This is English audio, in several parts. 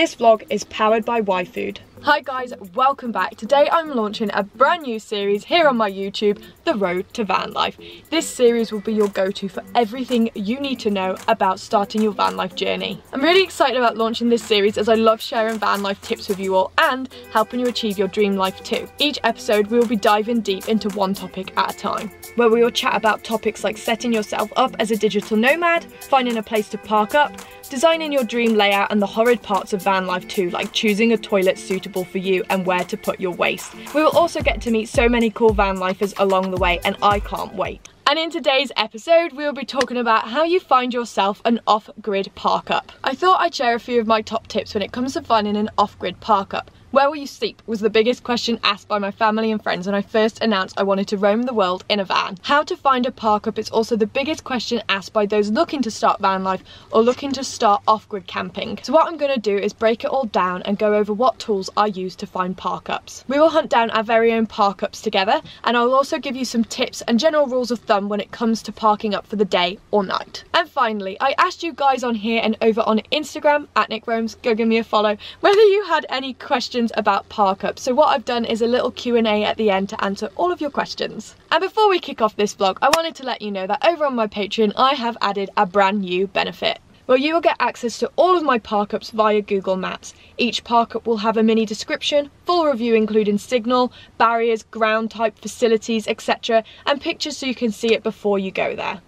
This vlog is powered by YFood. Hi guys, welcome back. Today I'm launching a brand new series here on my YouTube, The Road to Van Life. This series will be your go-to for everything you need to know about starting your van life journey. I'm really excited about launching this series as I love sharing van life tips with you all and helping you achieve your dream life too. Each episode we will be diving deep into one topic at a time, where we will chat about topics like setting yourself up as a digital nomad, finding a place to park up, designing your dream layout and the horrid parts of van life too, like choosing a toilet suitable for you and where to put your waste. We will also get to meet so many cool van lifers along the way and I can't wait. And in today's episode, we'll be talking about how you find yourself an off-grid park up. I thought I'd share a few of my top tips when it comes to finding an off-grid park up. Where will you sleep was the biggest question asked by my family and friends when I first announced I wanted to roam the world in a van. How to find a park up is also the biggest question asked by those looking to start van life or looking to start off-grid camping. So what I'm going to do is break it all down and go over what tools I use to find park ups. We will hunt down our very own park ups together and I'll also give you some tips and general rules of thumb when it comes to parking up for the day or night. And finally, I asked you guys on here and over on Instagram at Nic Roams, go give me a follow, whether you had any questions questions about park-up. So what I've done is a little Q&A at the end to answer all of your questions. And before we kick off this vlog, I wanted to let you know that over on my Patreon, I have added a brand new benefit where you will get access to all of my park-ups via Google Maps. Each park-up will have a mini description, full review including signal, barriers, ground type, facilities, etc. and pictures so you can see it before you go there.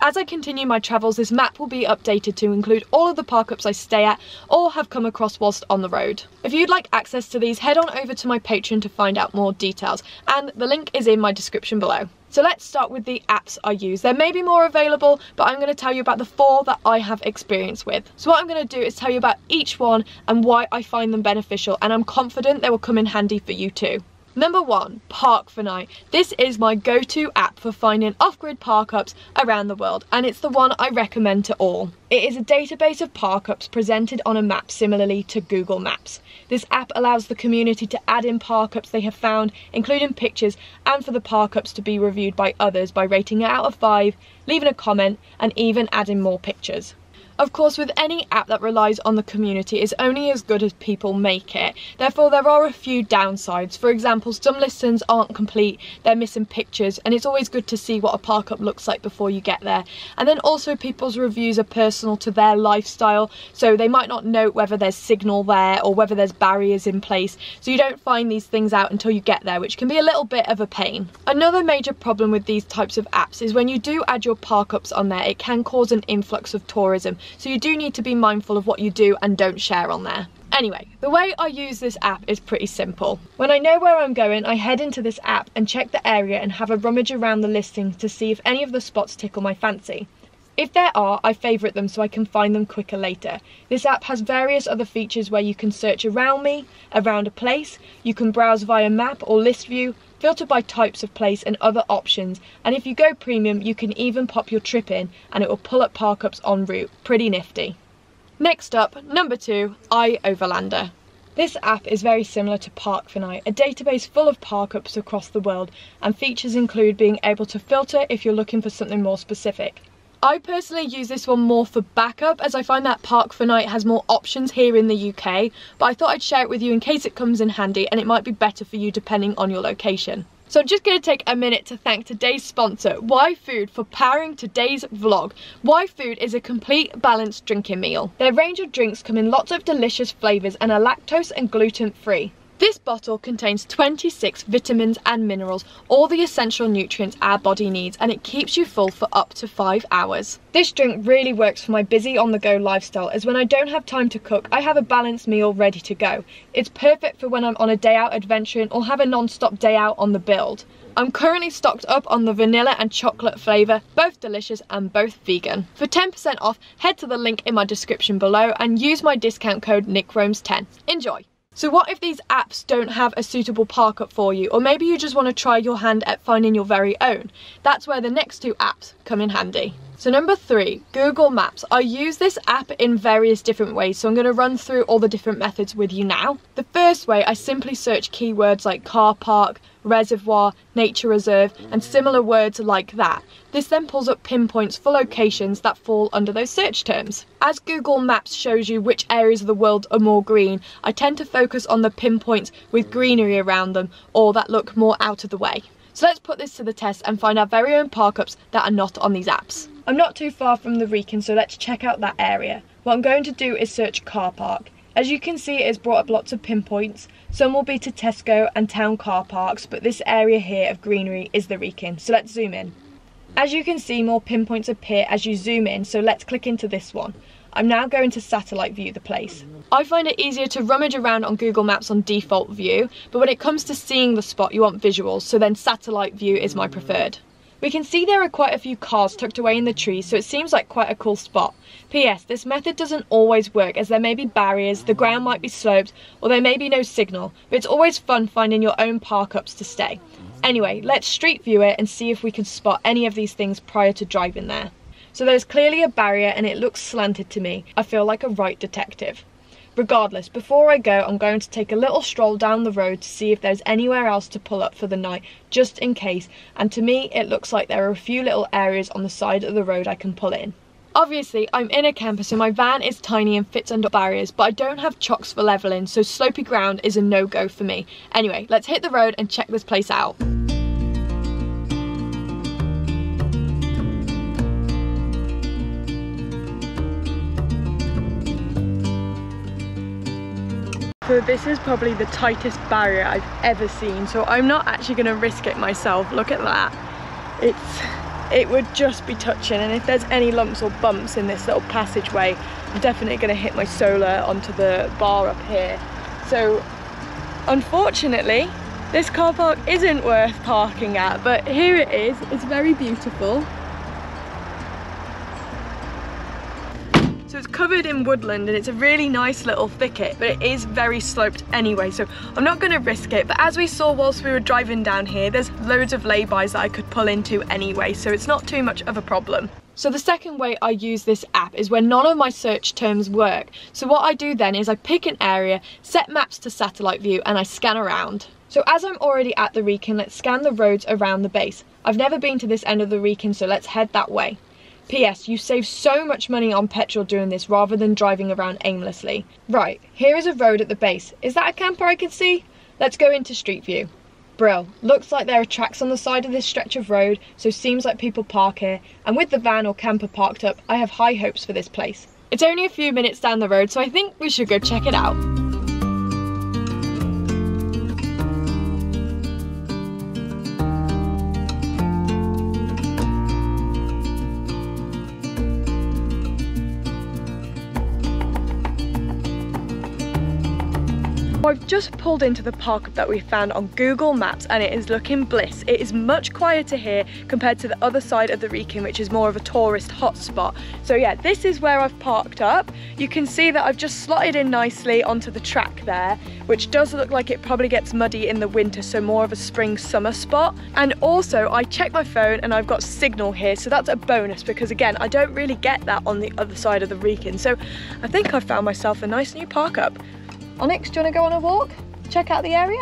As I continue my travels, this map will be updated to include all of the park-ups I stay at or have come across whilst on the road. If you'd like access to these, head on over to my Patreon to find out more details, and the link is in my description below. So let's start with the apps I use. There may be more available, but I'm going to tell you about the four that I have experience with. So what I'm going to do is tell you about each one and why I find them beneficial, and I'm confident they will come in handy for you too. Number one, Park4Night. This is my go-to app for finding off-grid park-ups around the world and it's the one I recommend to all. It is a database of park-ups presented on a map similarly to Google Maps. This app allows the community to add in park-ups they have found, including pictures, and for the park-ups to be reviewed by others by rating it out of 5, leaving a comment, and even adding more pictures. Of course, with any app that relies on the community, it's only as good as people make it. Therefore, there are a few downsides. For example, some listings aren't complete, they're missing pictures, and it's always good to see what a park up looks like before you get there. And then also people's reviews are personal to their lifestyle, so they might not note whether there's signal there or whether there's barriers in place, so you don't find these things out until you get there, which can be a little bit of a pain. Another major problem with these types of apps is when you do add your park ups on there, it can cause an influx of tourism. So you do need to be mindful of what you do and don't share on there. Anyway, the way I use this app is pretty simple. When I know where I'm going, I head into this app and check the area and have a rummage around the listings to see if any of the spots tickle my fancy. If there are, I favourite them so I can find them quicker later. This app has various other features where you can search around me, around a place, you can browse via map or list view, filter by types of place and other options and if you go premium you can even pop your trip in and it will pull up park-ups en route, pretty nifty. Next up, number two, iOverlander. This app is very similar to Park4Night, a database full of park-ups across the world and features include being able to filter if you're looking for something more specific. I personally use this one more for backup as I find that Park4Night has more options here in the UK, but I thought I'd share it with you in case it comes in handy and it might be better for you depending on your location. So I'm just going to take a minute to thank today's sponsor, YFood, for powering today's vlog. YFood is a complete balanced drinking meal. Their range of drinks come in lots of delicious flavours and are lactose and gluten free. This bottle contains 26 vitamins and minerals, all the essential nutrients our body needs, and it keeps you full for up to 5 hours. This drink really works for my busy on-the-go lifestyle, as when I don't have time to cook, I have a balanced meal ready to go. It's perfect for when I'm on a day out adventuring or have a non-stop day out on the build. I'm currently stocked up on the vanilla and chocolate flavour, both delicious and both vegan. For 10% off, head to the link in my description below and use my discount code NicRoams10. Enjoy! So what if these apps don't have a suitable park up for you? Or maybe you just want to try your hand at finding your very own. That's where the next two apps come in handy. So number three, Google Maps. I use this app in various different ways, so I'm going to run through all the different methods with you now. The first way, I simply search keywords like car park, reservoir, nature reserve, and similar words like that. This then pulls up pinpoints for locations that fall under those search terms. As Google Maps shows you which areas of the world are more green, I tend to focus on the pinpoints with greenery around them or that look more out of the way. So let's put this to the test and find our very own park ups that are not on these apps. I'm not too far from the Wrekin, so let's check out that area. What I'm going to do is search car park. As you can see, it has brought up lots of pinpoints. Some will be to Tesco and town car parks, but this area here of greenery is the Wrekin. So let's zoom in. As you can see, more pinpoints appear as you zoom in, so let's click into this one. I'm now going to satellite view the place. I find it easier to rummage around on Google Maps on default view, but when it comes to seeing the spot, you want visuals, so then satellite view is my preferred. We can see there are quite a few cars tucked away in the trees, so it seems like quite a cool spot. P.S. This method doesn't always work as there may be barriers, the ground might be sloped, or there may be no signal, but it's always fun finding your own park ups to stay. Anyway, let's street view it and see if we can spot any of these things prior to driving there. So there's clearly a barrier and it looks slanted to me. I feel like a right detective. Regardless, before I go, I'm going to take a little stroll down the road to see if there's anywhere else to pull up for the night, just in case, and to me it looks like there are a few little areas on the side of the road I can pull in. Obviously, I'm in a camper, so my van is tiny and fits under barriers, but I don't have chocks for levelling, so slopey ground is a no-go for me. Anyway, let's hit the road and check this place out. So this is probably the tightest barrier I've ever seen. So I'm not actually gonna risk it myself. Look at that. It's, it would just be touching. And if there's any lumps or bumps in this little passageway, I'm definitely gonna hit my solar onto the bar up here. So unfortunately, this car park isn't worth parking at, but here it is. It's very beautiful. So it's covered in woodland and it's a really nice little thicket, but it is very sloped anyway, so I'm not gonna risk it. But as we saw whilst we were driving down here, there's loads of laybys that I could pull into anyway, so it's not too much of a problem. So the second way I use this app is when none of my search terms work. So what I do then is I pick an area, set maps to satellite view, and I scan around. So as I'm already at the Wrekin, let's scan the roads around the base. I've never been to this end of the Wrekin, so let's head that way. P.S. You save so much money on petrol doing this rather than driving around aimlessly. Right, here is a road at the base. Is that a camper I can see? Let's go into Street View. Brill. Looks like there are tracks on the side of this stretch of road, so seems like people park here. And with the van or camper parked up, I have high hopes for this place. It's only a few minutes down the road, so I think we should go check it out. I've just pulled into the park that we found on Google Maps and it is looking bliss. It is much quieter here compared to the other side of the Wrekin, which is more of a tourist hotspot. So yeah, this is where I've parked up. You can see that I've just slotted in nicely onto the track there, which does look like it probably gets muddy in the winter, so more of a spring summer spot. And also I checked my phone and I've got signal here, so that's a bonus because again, I don't really get that on the other side of the Wrekin. So I think I've found myself a nice new park up. Onyx, do you want to go on a walk? Check out the area?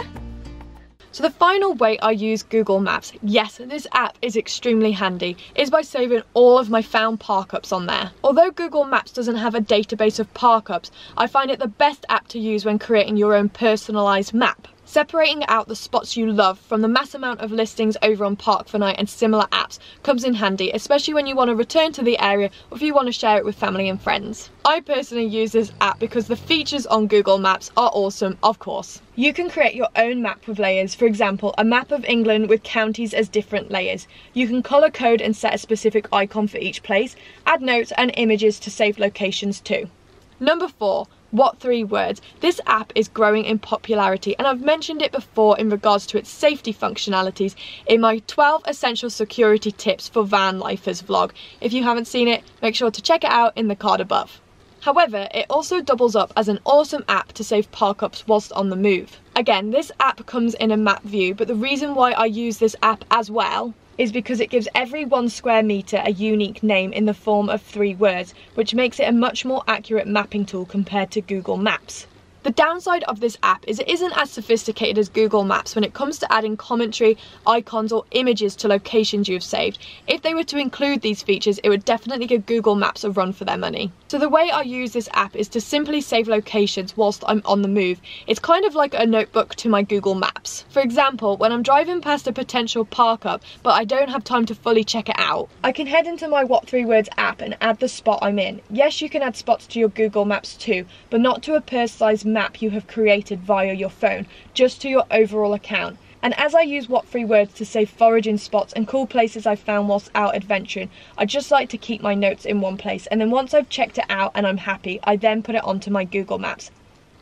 So the final way I use Google Maps, yes, this app is extremely handy, is by saving all of my found park ups on there. Although Google Maps doesn't have a database of park ups, I find it the best app to use when creating your own personalised map. Separating out the spots you love from the mass amount of listings over on Park4Night and similar apps comes in handy, especially when you want to return to the area or if you want to share it with family and friends. I personally use this app because the features on Google Maps are awesome, of course. You can create your own map with layers, for example, a map of England with counties as different layers. You can colour code and set a specific icon for each place, add notes and images to save locations too. Number 4. What three words? This app is growing in popularity and I've mentioned it before in regards to its safety functionalities in my 12 essential security tips for van lifers vlog. If you haven't seen it, make sure to check it out in the card above. However, it also doubles up as an awesome app to save park ups whilst on the move. Again, this app comes in a map view, but the reason why I use this app as well is because it gives every one square metre a unique name in the form of three words, which makes it a much more accurate mapping tool compared to Google Maps. The downside of this app is it isn't as sophisticated as Google Maps when it comes to adding commentary, icons or images to locations you've saved. If they were to include these features, it would definitely give Google Maps a run for their money. So the way I use this app is to simply save locations whilst I'm on the move. It's kind of like a notebook to my Google Maps. For example, when I'm driving past a potential park up, but I don't have time to fully check it out, I can head into my What 3 Words app and add the spot I'm in. Yes, you can add spots to your Google Maps too, but not to a personalised map you have created via your phone, just to your overall account. And as I use What 3 Words to save foraging spots and cool places I've found whilst out adventuring, I just like to keep my notes in one place and then once I've checked it out and I'm happy, I then put it onto my Google Maps.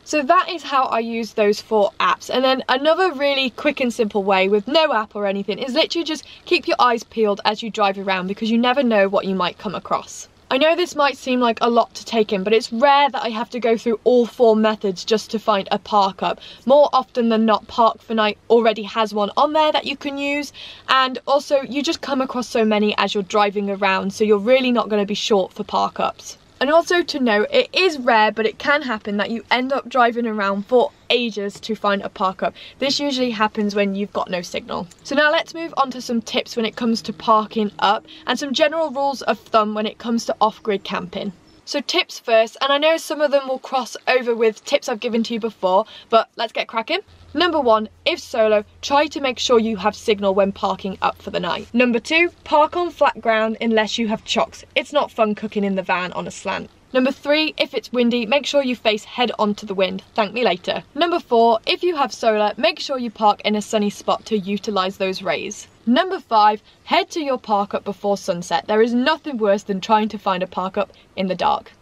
So that is how I use those four apps. And then another really quick and simple way with no app or anything is literally just keep your eyes peeled as you drive around because you never know what you might come across. I know this might seem like a lot to take in, but it's rare that I have to go through all four methods just to find a park up. More often than not, Park4Night already has one on there that you can use. And also, you just come across so many as you're driving around, so you're really not going to be short for park ups. And also to note, it is rare, but it can happen that you end up driving around for ages to find a park up. This usually happens when you've got no signal. So now let's move on to some tips when it comes to parking up and some general rules of thumb when it comes to off-grid camping. So tips first, and I know some of them will cross over with tips I've given to you before, but let's get cracking. Number one, if solo, try to make sure you have signal when parking up for the night. Number two, park on flat ground unless you have chocks. It's not fun cooking in the van on a slant. Number three, if it's windy, make sure you face head on to the wind. Thank me later. Number four, if you have solar, make sure you park in a sunny spot to utilize those rays. Number five, head to your park up before sunset. There is nothing worse than trying to find a park up in the dark.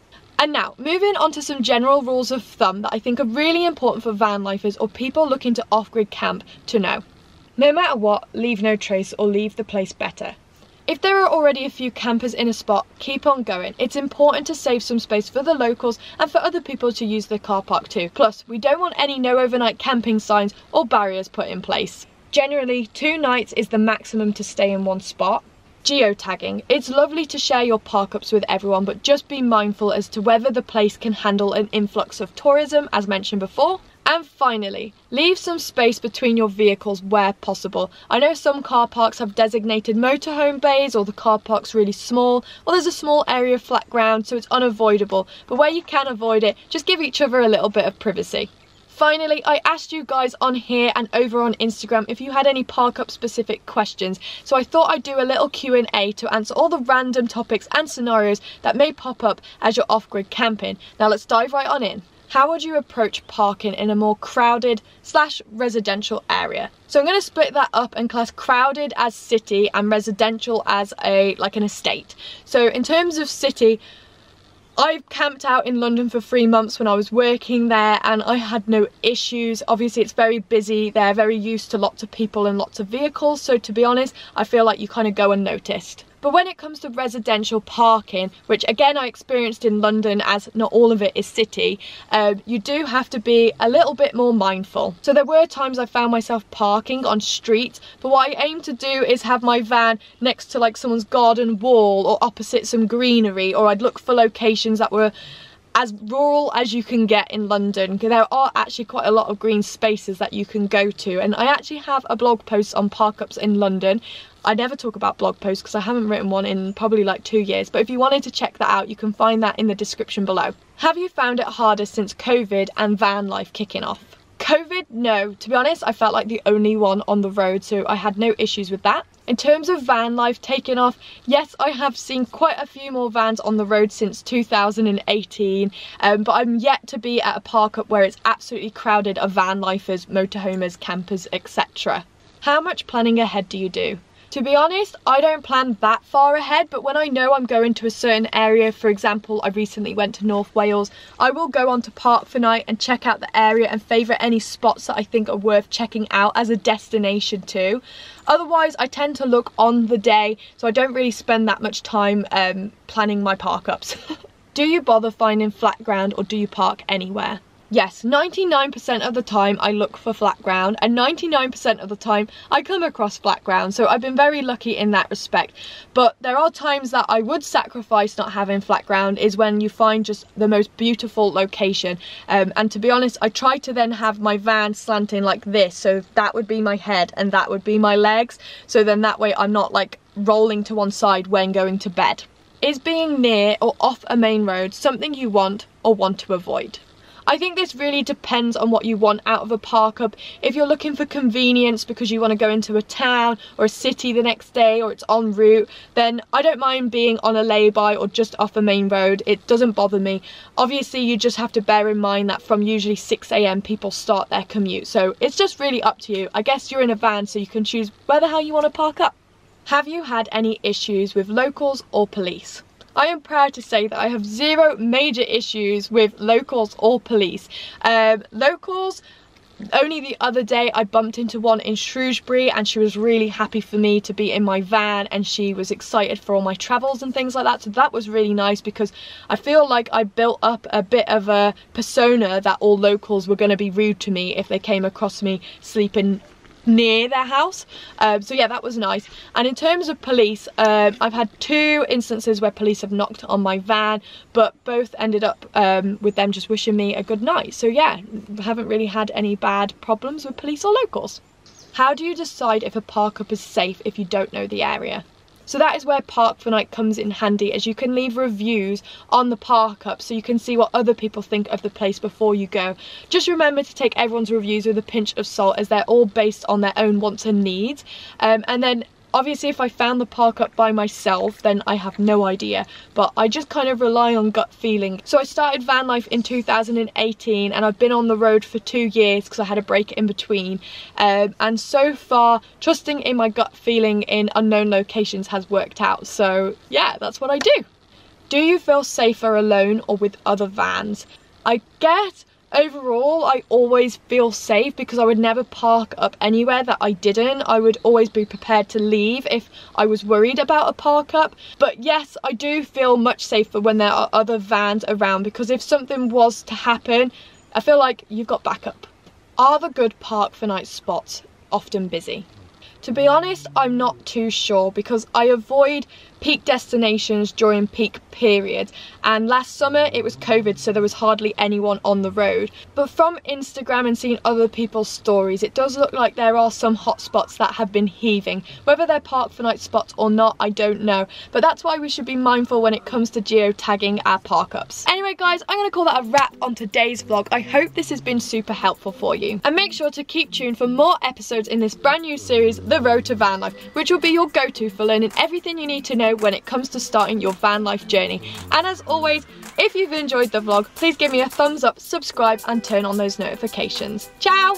And now, moving on to some general rules of thumb that I think are really important for van lifers or people looking to off-grid camp to know. No matter what, leave no trace or leave the place better. If there are already a few campers in a spot, keep on going. It's important to save some space for the locals and for other people to use the car park too. Plus, we don't want any no overnight camping signs or barriers put in place. Generally, two nights is the maximum to stay in one spot. Geotagging. It's lovely to share your park-ups with everyone, but just be mindful as to whether the place can handle an influx of tourism, as mentioned before, and finally, leave some space between your vehicles where possible. I know some car parks have designated motorhome bays or the car park's really small or there's a small area of flat ground so it's unavoidable. But where you can avoid it, just give each other a little bit of privacy. Finally, I asked you guys on here and over on Instagram if you had any park up specific questions. So I thought I'd do a little Q&A to answer all the random topics and scenarios that may pop up as you're off-grid camping. Now let's dive right on in how would you approach parking in a more crowded slash residential area? So I'm going to split that up and class crowded as city and residential as a like an estate. So in terms of city, I've camped out in London for three months when I was working there and I had no issues. Obviously it's very busy, they're very used to lots of people and lots of vehicles, so to be honest, I feel like you kind of go unnoticed. But when it comes to residential parking, which again I experienced in London as not all of it is city, um, you do have to be a little bit more mindful. So there were times I found myself parking on street, but what I aim to do is have my van next to like someone's garden wall or opposite some greenery, or I'd look for locations that were as rural as you can get in London because there are actually quite a lot of green spaces that you can go to and I actually have a blog post on park-ups in London I never talk about blog posts because I haven't written one in probably like two years but if you wanted to check that out you can find that in the description below. Have you found it harder since COVID and van life kicking off? COVID, no. To be honest, I felt like the only one on the road, so I had no issues with that. In terms of van life taking off, yes, I have seen quite a few more vans on the road since 2018, um, but I'm yet to be at a park up where it's absolutely crowded of van lifers, motorhomers, campers, etc. How much planning ahead do you do? To be honest, I don't plan that far ahead, but when I know I'm going to a certain area, for example, I recently went to North Wales, I will go on to Park4Night and check out the area and favourite any spots that I think are worth checking out as a destination too. Otherwise, I tend to look on the day, so I don't really spend that much time um, planning my park ups. do you bother finding flat ground or do you park anywhere? Yes, 99% of the time I look for flat ground and 99% of the time I come across flat ground. So I've been very lucky in that respect. But there are times that I would sacrifice not having flat ground is when you find just the most beautiful location. Um, and to be honest, I try to then have my van slanting like this. So that would be my head and that would be my legs. So then that way I'm not like rolling to one side when going to bed. Is being near or off a main road something you want or want to avoid? I think this really depends on what you want out of a park up. If you're looking for convenience because you want to go into a town or a city the next day or it's en route, then I don't mind being on a lay-by or just off a main road. It doesn't bother me. Obviously, you just have to bear in mind that from usually 6am people start their commute. So it's just really up to you. I guess you're in a van so you can choose where the hell you want to park up. Have you had any issues with locals or police? I am proud to say that I have zero major issues with locals or police. Um, locals, only the other day I bumped into one in Shrewsbury and she was really happy for me to be in my van and she was excited for all my travels and things like that so that was really nice because I feel like I built up a bit of a persona that all locals were going to be rude to me if they came across me sleeping near their house. Um, so yeah that was nice. And in terms of police um, I've had two instances where police have knocked on my van but both ended up um, with them just wishing me a good night. So yeah haven't really had any bad problems with police or locals. How do you decide if a park up is safe if you don't know the area so that is where Park4Night comes in handy as you can leave reviews on the park up so you can see what other people think of the place before you go. Just remember to take everyone's reviews with a pinch of salt as they're all based on their own wants and needs. Um, and then Obviously, if I found the park up by myself, then I have no idea. But I just kind of rely on gut feeling. So I started van life in 2018 and I've been on the road for two years because I had a break in between. Um, and so far, trusting in my gut feeling in unknown locations has worked out. So yeah, that's what I do. Do you feel safer alone or with other vans? I get overall I always feel safe because I would never park up anywhere that I didn't. I would always be prepared to leave if I was worried about a park up. But yes, I do feel much safer when there are other vans around because if something was to happen, I feel like you've got backup. Are the good park4night spots often busy? To be honest, I'm not too sure because I avoid peak destinations during peak periods. And last summer it was COVID so there was hardly anyone on the road. But from Instagram and seeing other people's stories it does look like there are some hotspots that have been heaving. Whether they're park4night spots or not I don't know. But that's why we should be mindful when it comes to geotagging our park ups. Anyway guys I'm going to call that a wrap on today's vlog. I hope this has been super helpful for you. And make sure to keep tuned for more episodes in this brand new series The Road to Van Life which will be your go-to for learning everything you need to when it comes to starting your van life journey. And as always, if you've enjoyed the vlog, please give me a thumbs up, subscribe and turn on those notifications. Ciao!